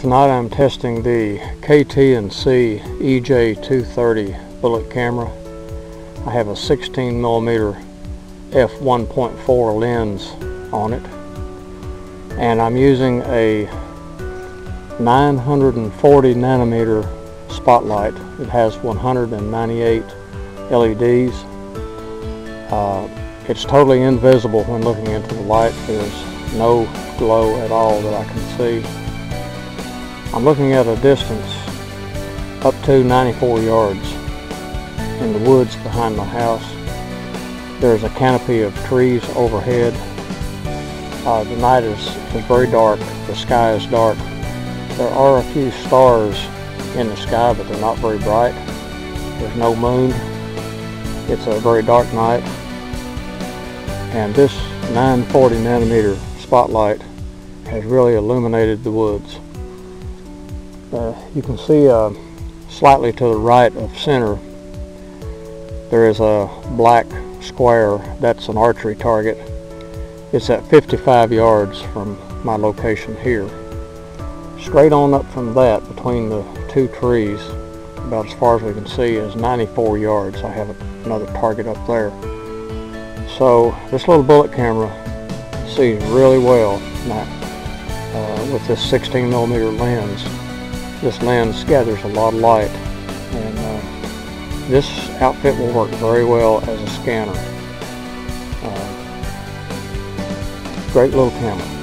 Tonight I'm testing the KT&C EJ230 bullet camera. I have a 16 millimeter f1.4 lens on it and I'm using a 940 nanometer spotlight. It has 198 LEDs. Uh, it's totally invisible when looking into the light. There's no glow at all that I can see. I'm looking at a distance up to 94 yards in the woods behind my house. There's a canopy of trees overhead. Uh, the night is, is very dark. The sky is dark. There are a few stars in the sky, but they're not very bright. There's no moon. It's a very dark night. And this 940 nanometer spotlight has really illuminated the woods. You can see uh, slightly to the right of center there is a black square. That's an archery target. It's at 55 yards from my location here. Straight on up from that between the two trees about as far as we can see is 94 yards. I have another target up there. So this little bullet camera sees really well now, uh, with this 16 millimeter lens this lens gathers a lot of light and uh, this outfit will work very well as a scanner. Uh, great little camera.